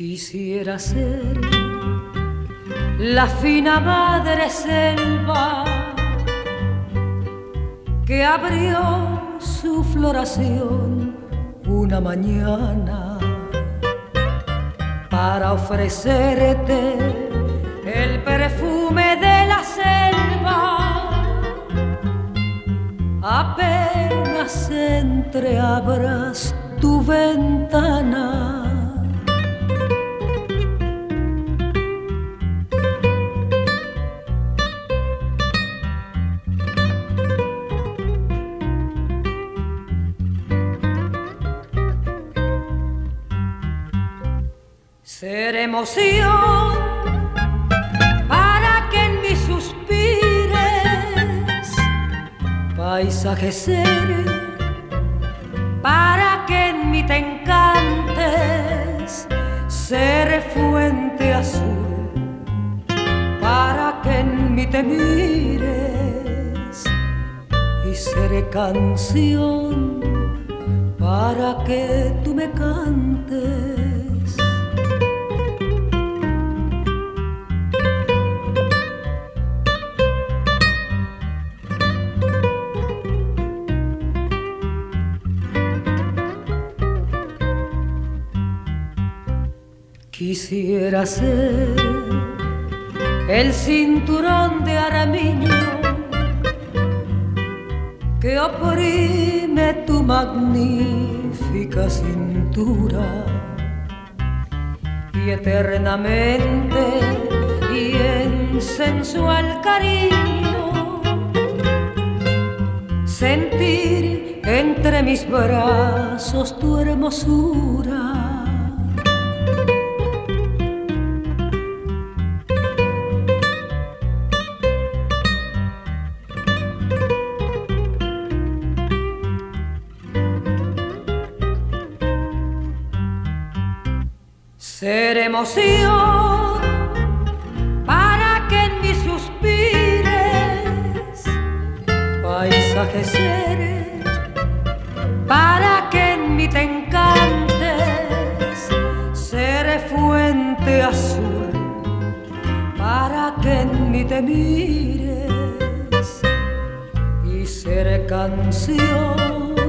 Quisiera ser la fina madre selva que abrió su floración una mañana para ofrecerte el perfume de la selva. Apenas entreabras tu ventana ser emoción para que en mí suspires, paisaje ser para que en mí te encantes, ser fuente azul para que en mí te mires y seré canción para que tú me cantes Quisiera ser el cinturón de aramiño que oprime tu magnífica cintura y eternamente y en sensual cariño sentir entre mis brazos tu hermosura ser emoción para que en mí suspires, paisaje ser para que en mí te encantes, ser fuente azul para que en mí te mires y ser canción